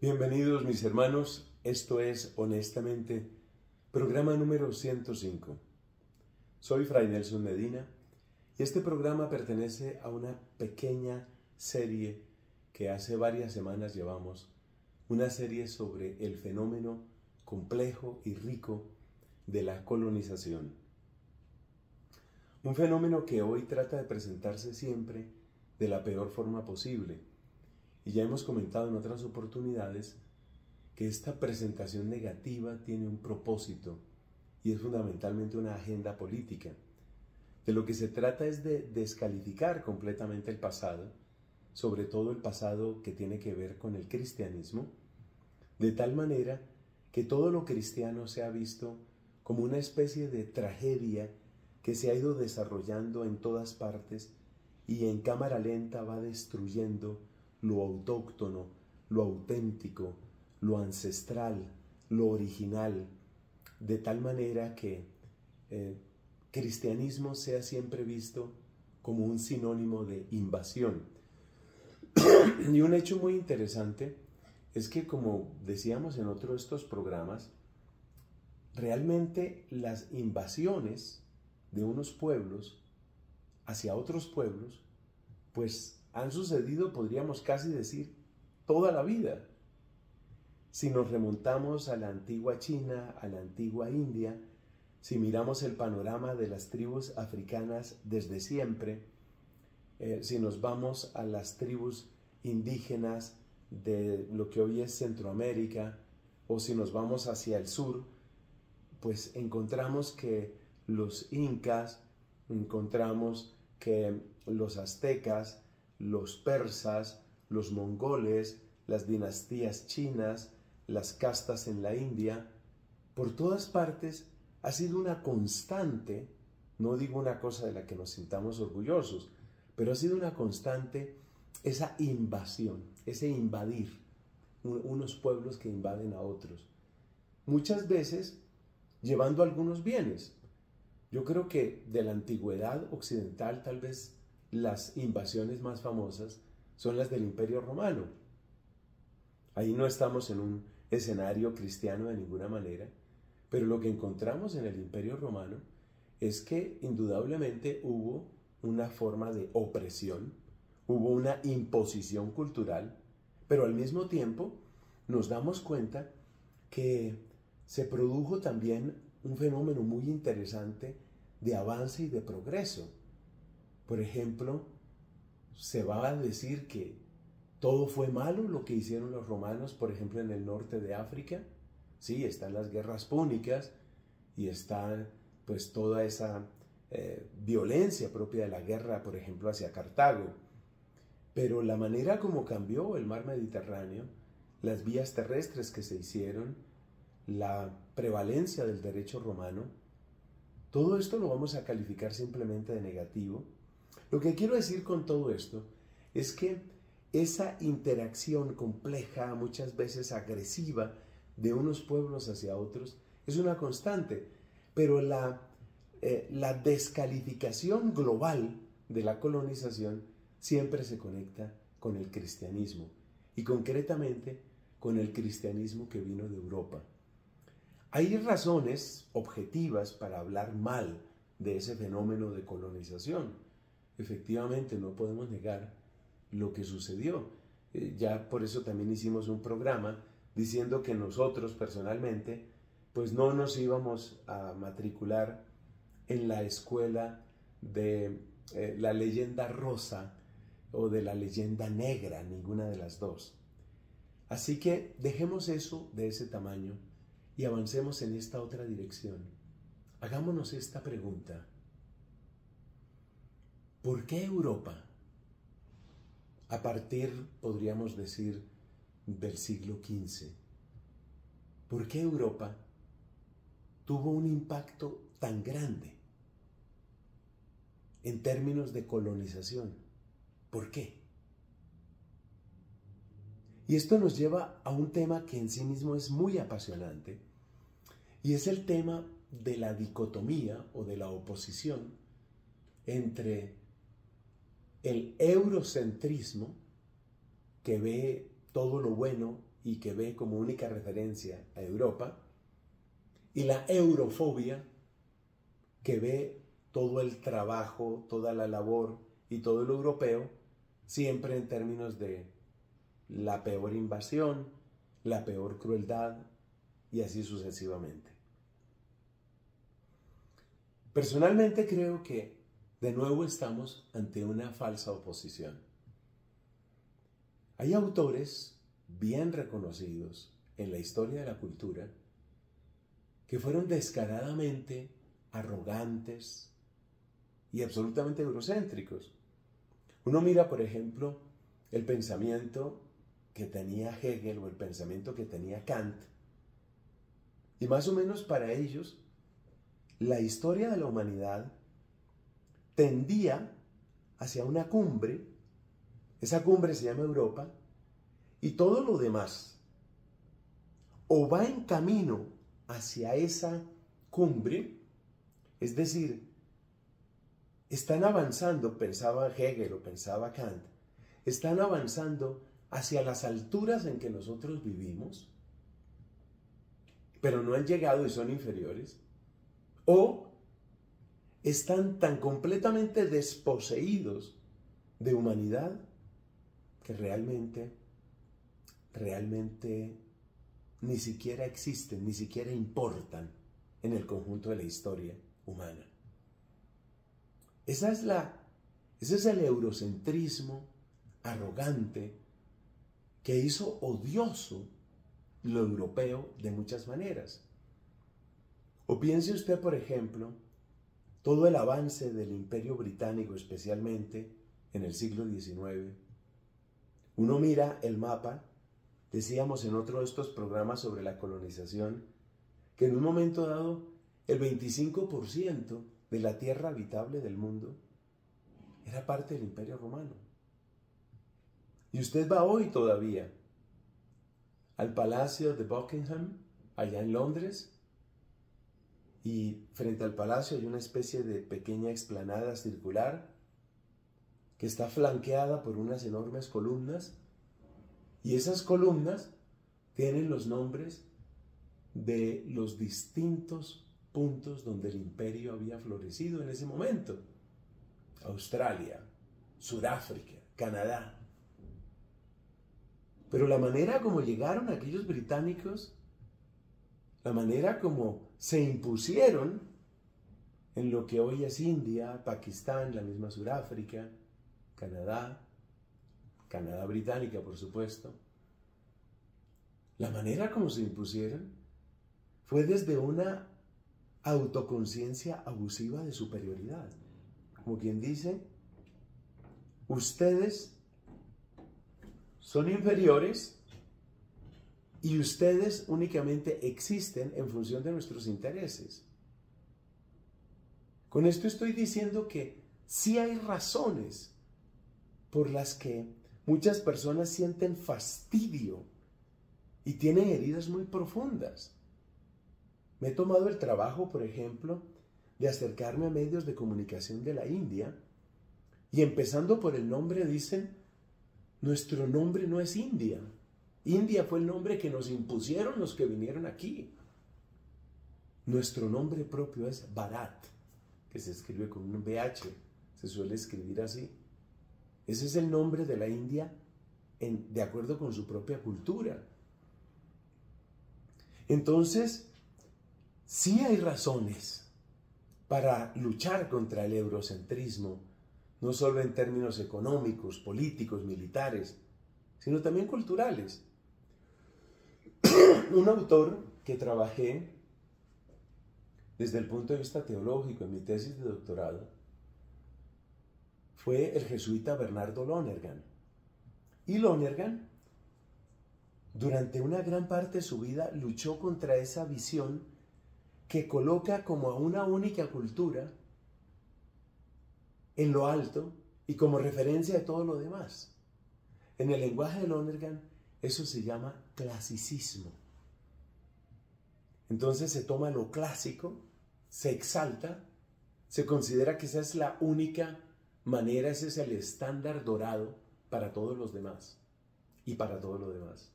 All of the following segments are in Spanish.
Bienvenidos mis hermanos, esto es Honestamente, programa número 105. Soy Fray Nelson Medina y este programa pertenece a una pequeña serie que hace varias semanas llevamos, una serie sobre el fenómeno complejo y rico de la colonización. Un fenómeno que hoy trata de presentarse siempre de la peor forma posible y ya hemos comentado en otras oportunidades que esta presentación negativa tiene un propósito y es fundamentalmente una agenda política. De lo que se trata es de descalificar completamente el pasado, sobre todo el pasado que tiene que ver con el cristianismo, de tal manera que todo lo cristiano se ha visto como una especie de tragedia que se ha ido desarrollando en todas partes y en cámara lenta va destruyendo lo autóctono, lo auténtico, lo ancestral, lo original, de tal manera que eh, cristianismo sea siempre visto como un sinónimo de invasión. y un hecho muy interesante es que, como decíamos en otro de estos programas, realmente las invasiones de unos pueblos hacia otros pueblos, pues han sucedido, podríamos casi decir, toda la vida. Si nos remontamos a la antigua China, a la antigua India, si miramos el panorama de las tribus africanas desde siempre, eh, si nos vamos a las tribus indígenas de lo que hoy es Centroamérica, o si nos vamos hacia el sur, pues encontramos que los incas, encontramos que los aztecas, los persas, los mongoles, las dinastías chinas, las castas en la India, por todas partes ha sido una constante, no digo una cosa de la que nos sintamos orgullosos, pero ha sido una constante esa invasión, ese invadir, unos pueblos que invaden a otros. Muchas veces llevando algunos bienes. Yo creo que de la antigüedad occidental tal vez las invasiones más famosas son las del Imperio Romano. Ahí no estamos en un escenario cristiano de ninguna manera, pero lo que encontramos en el Imperio Romano es que indudablemente hubo una forma de opresión, hubo una imposición cultural, pero al mismo tiempo nos damos cuenta que se produjo también un fenómeno muy interesante de avance y de progreso. Por ejemplo, se va a decir que todo fue malo lo que hicieron los romanos, por ejemplo, en el norte de África. Sí, están las guerras púnicas y está pues toda esa eh, violencia propia de la guerra, por ejemplo, hacia Cartago. Pero la manera como cambió el mar Mediterráneo, las vías terrestres que se hicieron, la prevalencia del derecho romano, todo esto lo vamos a calificar simplemente de negativo lo que quiero decir con todo esto es que esa interacción compleja, muchas veces agresiva, de unos pueblos hacia otros, es una constante, pero la, eh, la descalificación global de la colonización siempre se conecta con el cristianismo y concretamente con el cristianismo que vino de Europa. Hay razones objetivas para hablar mal de ese fenómeno de colonización efectivamente no podemos negar lo que sucedió. Eh, ya por eso también hicimos un programa diciendo que nosotros personalmente pues no nos íbamos a matricular en la escuela de eh, la leyenda rosa o de la leyenda negra, ninguna de las dos. Así que dejemos eso de ese tamaño y avancemos en esta otra dirección. Hagámonos esta pregunta. ¿Por qué Europa? A partir, podríamos decir, del siglo XV. ¿Por qué Europa tuvo un impacto tan grande en términos de colonización? ¿Por qué? Y esto nos lleva a un tema que en sí mismo es muy apasionante, y es el tema de la dicotomía o de la oposición entre el eurocentrismo, que ve todo lo bueno y que ve como única referencia a Europa, y la eurofobia, que ve todo el trabajo, toda la labor y todo lo europeo, siempre en términos de la peor invasión, la peor crueldad y así sucesivamente. Personalmente creo que de nuevo estamos ante una falsa oposición. Hay autores bien reconocidos en la historia de la cultura que fueron descaradamente arrogantes y absolutamente eurocéntricos. Uno mira, por ejemplo, el pensamiento que tenía Hegel o el pensamiento que tenía Kant, y más o menos para ellos, la historia de la humanidad tendía hacia una cumbre, esa cumbre se llama Europa, y todo lo demás o va en camino hacia esa cumbre, es decir, están avanzando, pensaba Hegel o pensaba Kant, están avanzando hacia las alturas en que nosotros vivimos, pero no han llegado y son inferiores, o están tan completamente desposeídos de humanidad que realmente realmente ni siquiera existen, ni siquiera importan en el conjunto de la historia humana. Esa es la, ese es el eurocentrismo arrogante que hizo odioso lo europeo de muchas maneras. O piense usted, por ejemplo, todo el avance del imperio británico, especialmente en el siglo XIX. Uno mira el mapa Decíamos en otro de estos programas sobre la colonización que en un momento dado el 25% de la tierra habitable del mundo era parte del imperio romano. Y usted va hoy todavía al Palacio de Buckingham, allá en Londres, y frente al palacio hay una especie de pequeña explanada circular que está flanqueada por unas enormes columnas y esas columnas tienen los nombres de los distintos puntos donde el imperio había florecido en ese momento. Australia, Sudáfrica, Canadá. Pero la manera como llegaron aquellos británicos, la manera como se impusieron en lo que hoy es India, Pakistán, la misma Sudáfrica, Canadá, Canadá británica, por supuesto, la manera como se impusieron fue desde una autoconciencia abusiva de superioridad. Como quien dice, ustedes son inferiores y ustedes únicamente existen en función de nuestros intereses. Con esto estoy diciendo que sí hay razones por las que Muchas personas sienten fastidio y tienen heridas muy profundas. Me he tomado el trabajo, por ejemplo, de acercarme a medios de comunicación de la India y empezando por el nombre dicen, nuestro nombre no es India. India fue el nombre que nos impusieron los que vinieron aquí. Nuestro nombre propio es Bharat, que se escribe con un BH, se suele escribir así. Ese es el nombre de la India de acuerdo con su propia cultura. Entonces, sí hay razones para luchar contra el eurocentrismo, no solo en términos económicos, políticos, militares, sino también culturales. Un autor que trabajé desde el punto de vista teológico en mi tesis de doctorado fue el jesuita Bernardo Lonergan. Y Lonergan, durante una gran parte de su vida, luchó contra esa visión que coloca como a una única cultura en lo alto y como referencia de todo lo demás. En el lenguaje de Lonergan, eso se llama clasicismo. Entonces se toma lo clásico, se exalta, se considera que esa es la única manera ese es el estándar dorado para todos los demás y para todo lo demás.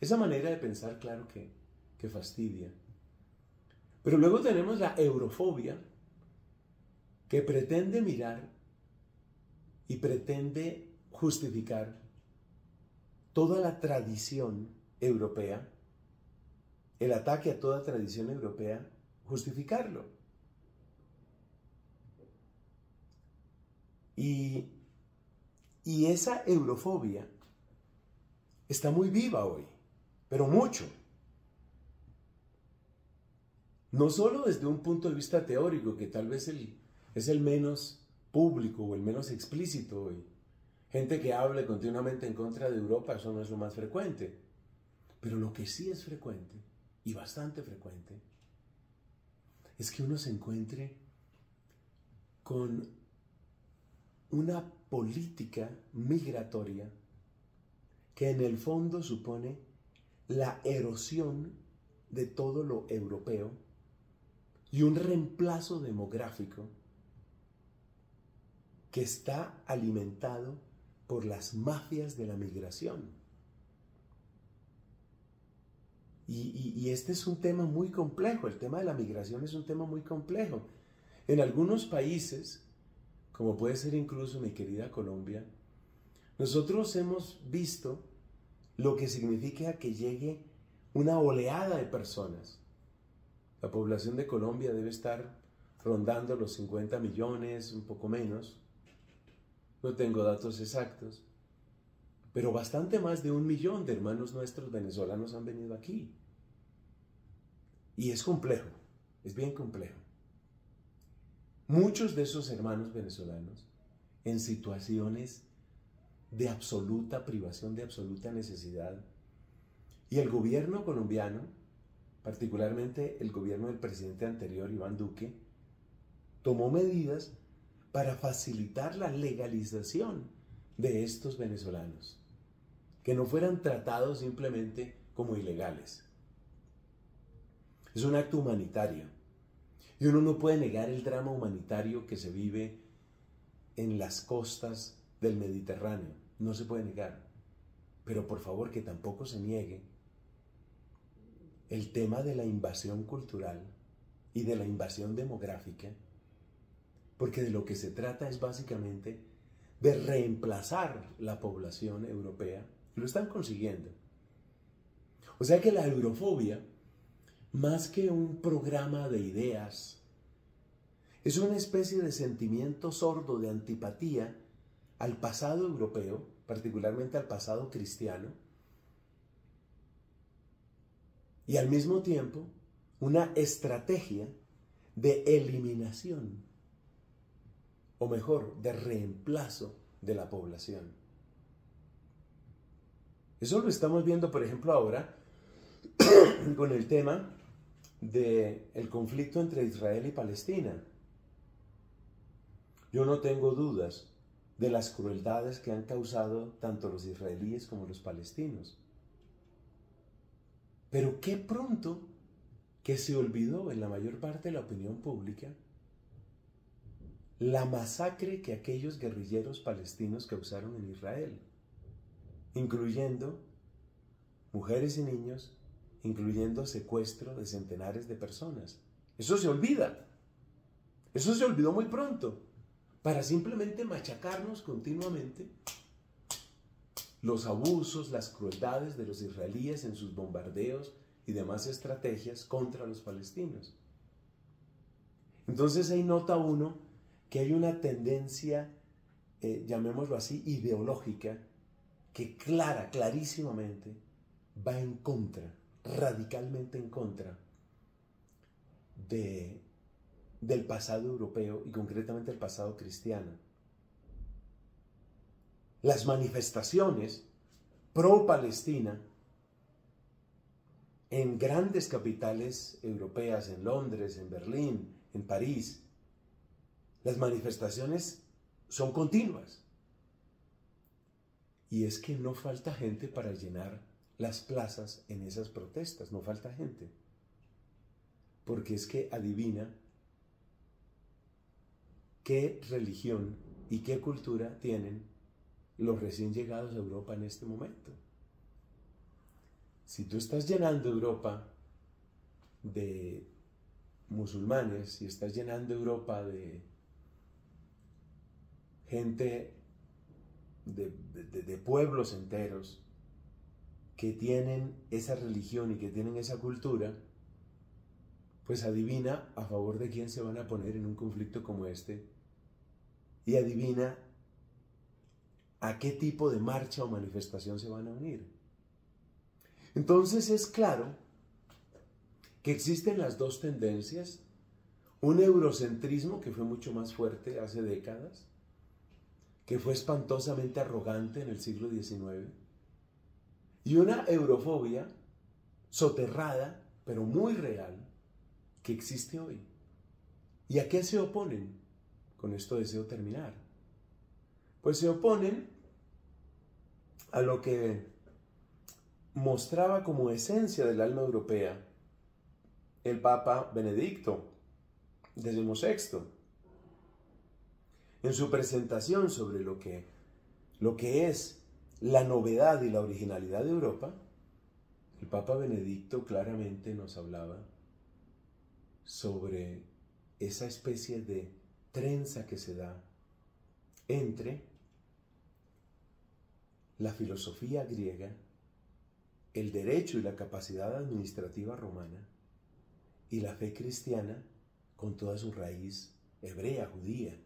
Esa manera de pensar, claro que, que fastidia. Pero luego tenemos la eurofobia, que pretende mirar y pretende justificar toda la tradición europea, el ataque a toda tradición europea, justificarlo. Y, y esa eurofobia está muy viva hoy, pero mucho. No solo desde un punto de vista teórico, que tal vez es el menos público o el menos explícito hoy. Gente que hable continuamente en contra de Europa, eso no es lo más frecuente. Pero lo que sí es frecuente, y bastante frecuente, es que uno se encuentre con una política migratoria que en el fondo supone la erosión de todo lo europeo y un reemplazo demográfico que está alimentado por las mafias de la migración. Y, este es un tema muy complejo, el tema de la migración es un tema muy complejo. En algunos países, como puede ser incluso mi querida Colombia, nosotros hemos visto lo que significa que llegue una oleada de personas. La población de Colombia debe estar rondando los 50 millones, un poco menos. No tengo datos exactos. Pero bastante más de un millón de hermanos nuestros venezolanos han venido aquí. Y es complejo, es bien complejo. Muchos de esos hermanos venezolanos en situaciones de absoluta privación, de absoluta necesidad. Y el gobierno colombiano, particularmente el gobierno del presidente anterior, Iván Duque, tomó medidas para facilitar la legalización de estos venezolanos, que no fueran tratados simplemente como ilegales. Es un acto humanitario. Y uno no puede negar el drama humanitario que se vive en las costas del Mediterráneo no se puede negar. Pero por favor que tampoco se niegue el tema de la invasión cultural y de la invasión demográfica, porque de lo que se trata es básicamente de reemplazar la población europea. Lo están consiguiendo. O sea que la eurofobia, más que un programa de ideas, es una especie de sentimiento sordo de antipatía al pasado europeo, particularmente al pasado cristiano, y al mismo tiempo una estrategia de eliminación, o mejor, de reemplazo de la población. Eso lo estamos viendo, por ejemplo, ahora con el tema del el conflicto entre Israel y Palestina. Yo no tengo dudas de las crueldades que han causado tanto los israelíes como los palestinos. Pero qué pronto que se olvidó en la mayor parte de la opinión pública la masacre que aquellos guerrilleros palestinos causaron en Israel, incluyendo mujeres y niños, incluyendo secuestro de centenares de personas. Eso se olvida. Eso se olvidó muy pronto para simplemente machacarnos continuamente los abusos, las crueldades de los israelíes en sus bombardeos y demás estrategias contra los palestinos. Entonces ahí nota uno que hay una tendencia, eh, llamémoslo así, ideológica, que clara, clarísimamente, va en contra, radicalmente en contra de del pasado europeo y concretamente el pasado cristiano. Las manifestaciones pro-Palestina en grandes capitales europeas, en Londres, en Berlín, en París, las manifestaciones son continuas. Y es que no falta gente para llenar las plazas en esas protestas, no falta gente. Porque es que adivina qué religión y qué cultura tienen los recién llegados a Europa en este momento. si tú estás llenando Europa de musulmanes, si estás llenando Europa de gente, de, pueblos enteros que tienen esa religión y que tienen esa cultura, pues adivina a favor de quién se van a poner en un conflicto como este y adivina a qué tipo de marcha o manifestación se van a unir. Entonces es claro que existen las dos tendencias, un eurocentrismo que fue mucho más fuerte hace décadas, que fue espantosamente arrogante en el siglo XIX, y una eurofobia soterrada, pero muy real, que existe hoy. ¿Y a qué se oponen? Con esto deseo terminar. Pues se oponen a lo que mostraba como esencia del alma europea el Papa Benedicto XVI. En su presentación sobre lo que, lo que es la novedad y la originalidad de Europa, el Papa Benedicto claramente nos hablaba sobre esa especie de trenza que se da entre la filosofía griega, el derecho y la capacidad administrativa romana y la fe cristiana con toda su raíz hebrea, judía.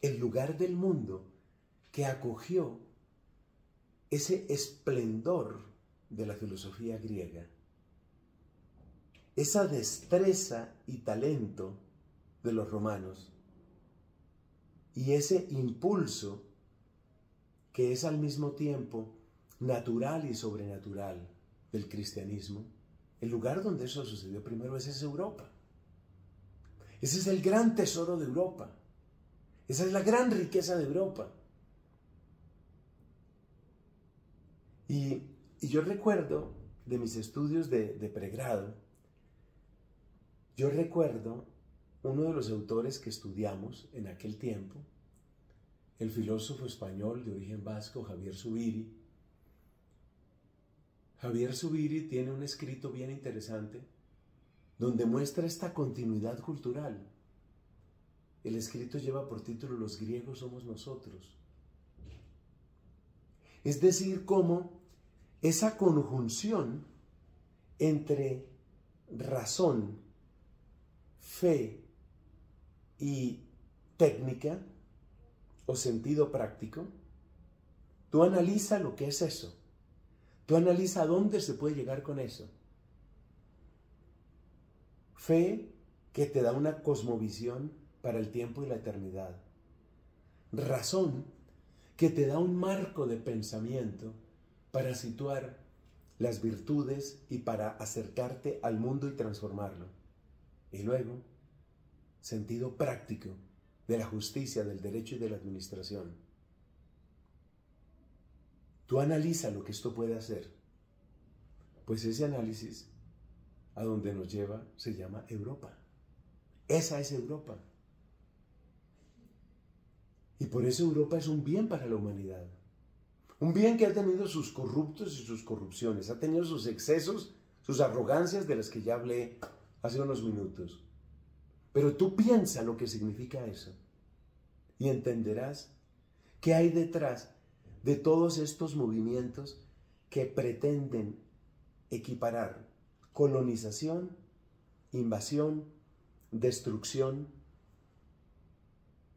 El lugar del mundo que acogió ese esplendor de la filosofía griega esa destreza y talento de los romanos y ese impulso que es al mismo tiempo natural y sobrenatural del cristianismo, el lugar donde eso sucedió primero es Europa. Ese es el gran tesoro de Europa. Esa es la gran riqueza de Europa. Y, yo recuerdo de mis estudios de pregrado, yo recuerdo uno de los autores que estudiamos en aquel tiempo, el filósofo español de origen vasco Javier Subiri. Javier Subiri tiene un escrito bien interesante donde muestra esta continuidad cultural. El escrito lleva por título Los griegos somos nosotros. Es decir, cómo esa conjunción entre razón, fe y técnica o sentido práctico, tú analiza lo que es eso. Tú analiza dónde se puede llegar con eso. Fe que te da una cosmovisión para el tiempo y la eternidad. Razón que te da un marco de pensamiento para situar las virtudes y para acercarte al mundo y transformarlo. Y luego, sentido práctico de la justicia, del derecho y de la administración. Tú analiza lo que esto puede hacer. Pues ese análisis a donde nos lleva se llama Europa. Esa es Europa. Y por eso Europa es un bien para la humanidad. Un bien que ha tenido sus corruptos y sus corrupciones, ha tenido sus excesos, sus arrogancias de las que ya hablé hace unos minutos. Pero tú piensa lo que significa eso y entenderás qué hay detrás de todos estos movimientos que pretenden equiparar colonización, invasión, destrucción.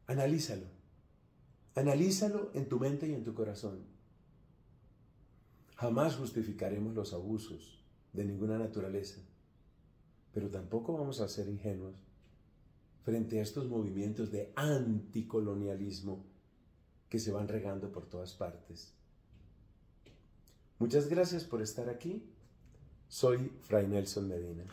Analízalo. Analízalo en tu mente y en tu corazón. Jamás justificaremos los abusos de ninguna naturaleza pero tampoco vamos a ser ingenuos frente a estos movimientos de anticolonialismo que se van regando por todas partes. Muchas gracias por estar aquí. Soy Fray Nelson Medina.